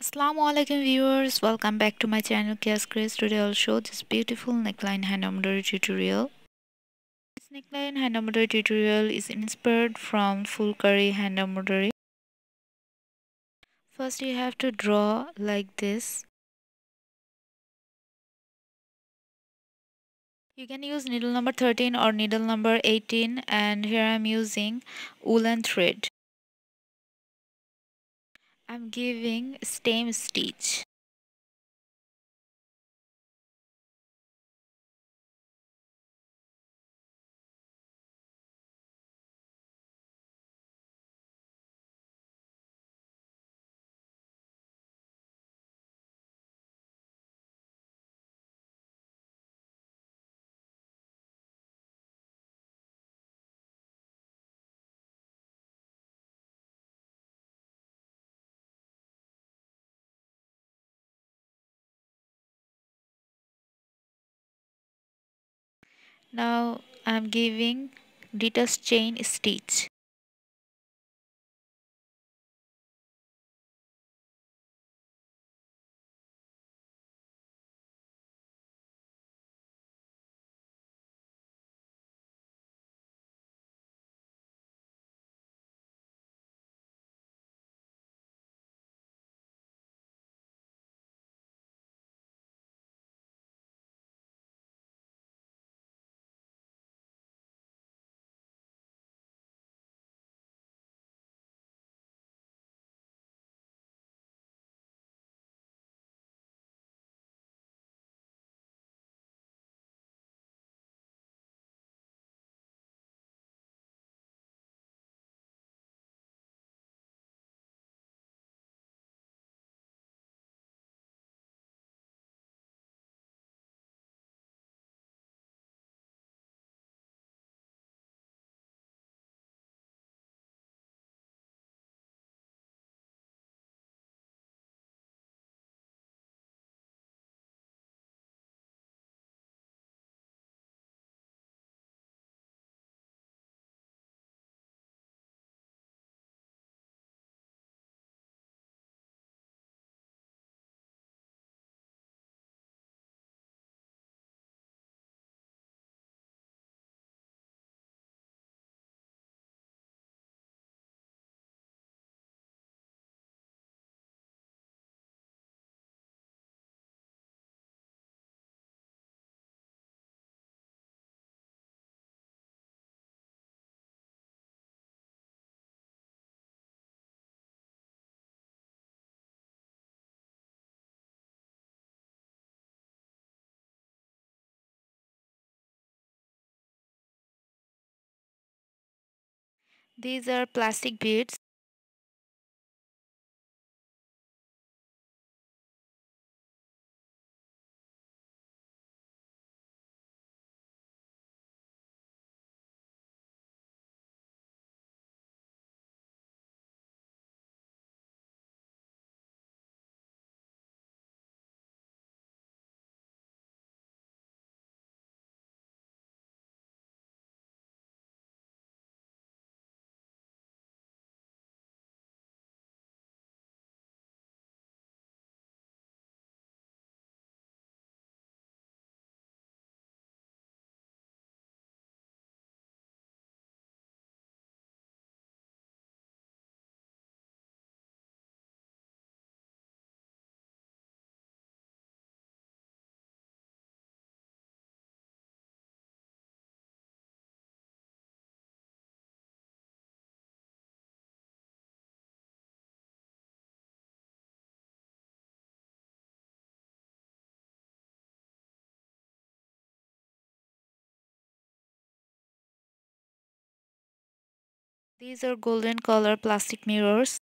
Assalamu alaikum viewers. Welcome back to my channel Keya's Craze today I'll show. This beautiful neckline hand embroidery tutorial. This neckline hand embroidery tutorial is inspired from Phullkari hand embroidery. First you have to draw like this. You can use needle number 13 or needle number 18 and here I'm using woolen thread I'm giving stem stitch. Now I'm giving detached chain stitch. These are plastic beads. These are golden color plastic mirrors.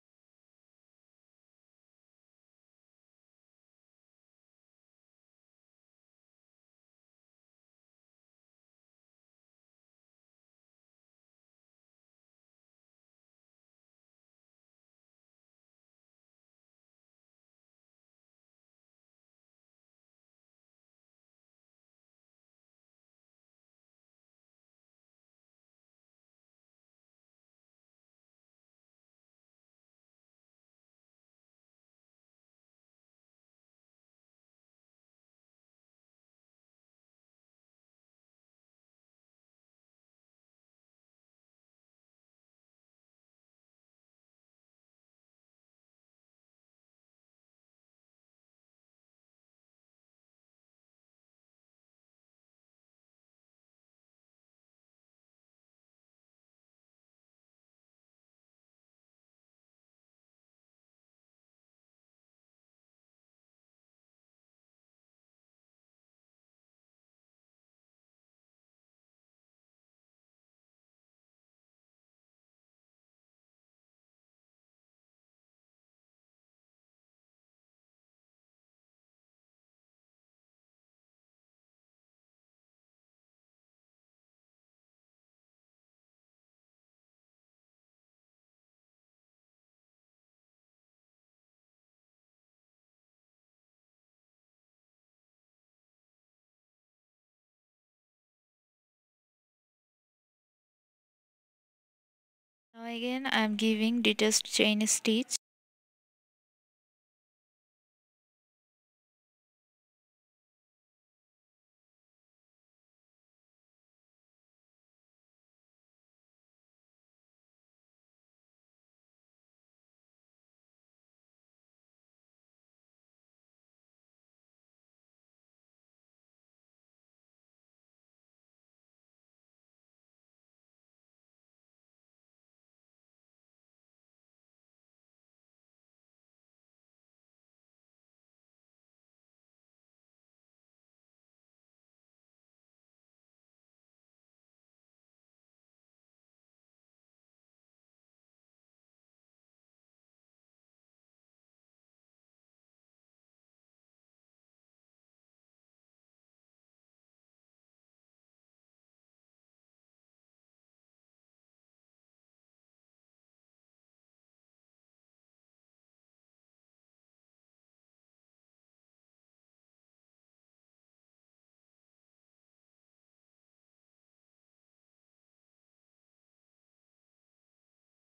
Now again I am giving detached chain stitch.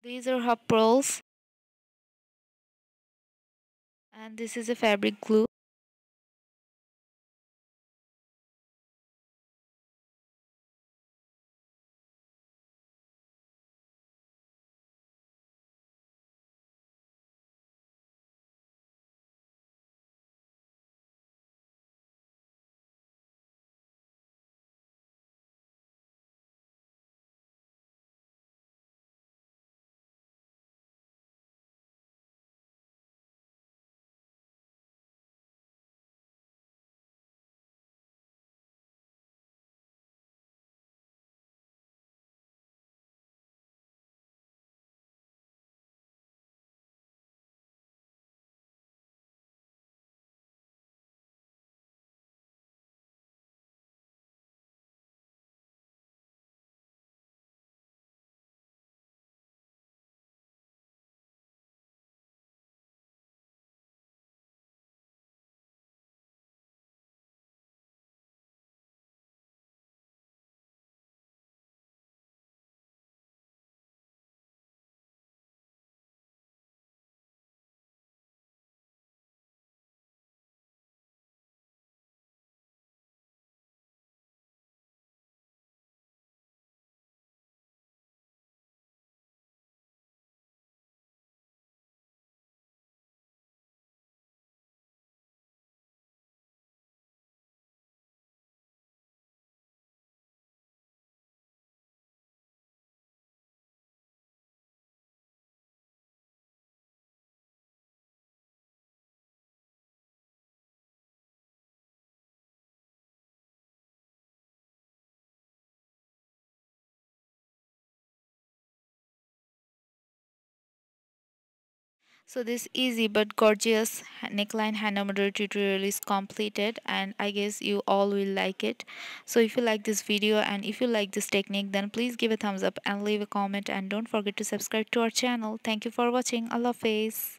These are half pearls and this is a fabric glue. So this easy but gorgeous neckline embroidery tutorial is completed and I guess you all will like it. So if you like this video and if you like this technique then please give a thumbs up and leave a comment and don't forget to subscribe to our channel. Thank you for watching. Allah Hafiz.